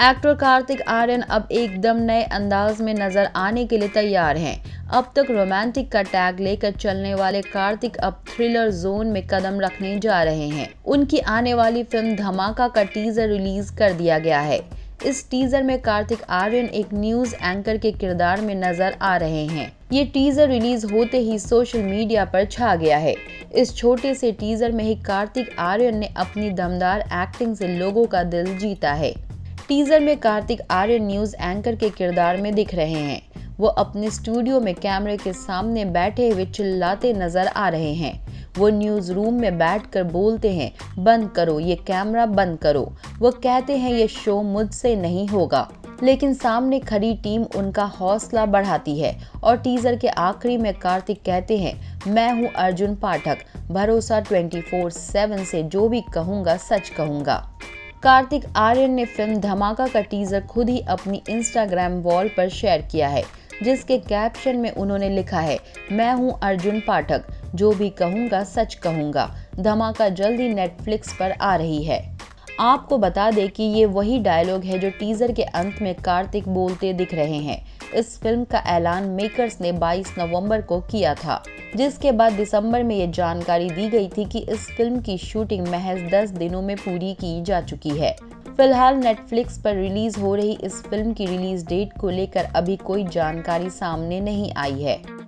Actor Kartik Aaryan अब एकदम नए अंदाज में नज़र आने के लिए तैयार हैं। अब तक रोमांटिक का टैग लेकर चलने वाले कार्तिक अब थ्रिलर जोन में कदम रखने जा रहे हैं। उनकी आने वाली फ़िल्म धमाका का टीजर रिलीज़ कर दिया गया है। इस टीजर में कार्तिक आर्यन एक न्यूज़ एंकर के किरदार में नज़र आ रहे हैं। ये टीजर रिलीज़ होते ही सोशल मीडिया पर छा गया है। इस छोटे से टीजर में ही कार्तिक आर्यन ने अपनी दमदार एक्टिंग से लोगों का दिल जीता है। टीजर में कार्तिक आर्यन न्यूज़ एंकर के किरदार में दिख रहे हैं। वो अपने स्टूडियो में कैमरे के सामने बैठे हुए चिल्लाते नज़र आ रहे हैं। वो न्यूज़ रूम में बैठकर बोलते हैं, बंद करो, ये कैमरा बंद करो। वो कहते हैं, ये शो मुझसे नहीं होगा। लेकिन सामने खड़ी टीम उनका हौसला बढ़ाती है और टीजर के आखिरी में कार्तिक कहते हैं, मैं हूँ अर्जुन पाठक, भरोसा 24/7 से जो भी कहूँगा, सच कहूँगा। कार्तिक आर्यन ने फ़िल्म धमाका का टीजर खुद ही अपनी इंस्टाग्राम वॉल पर शेयर किया है, जिसके कैप्शन में उन्होंने लिखा है, मैं हूँ अर्जुन पाठक, जो भी कहूँगा सच कहूँगा। धमाका जल्दी नेटफ्लिक्स पर आ रही है। आपको बता दें कि ये वही डायलॉग है जो टीजर के अंत में कार्तिक बोलते दिख रहे हैं। इस फ़िल्म का ऐलान मेकर्स ने 22 नवंबर को किया था। जिसके बाद दिसंबर में ये जानकारी दी गई थी कि इस फ़िल्म की शूटिंग महज 10 दिनों में पूरी की जा चुकी है। फ़िलहाल नेटफ्लिक्स पर रिलीज़ हो रही इस फ़िल्म की रिलीज़ डेट को लेकर अभी कोई जानकारी सामने नहीं आई है।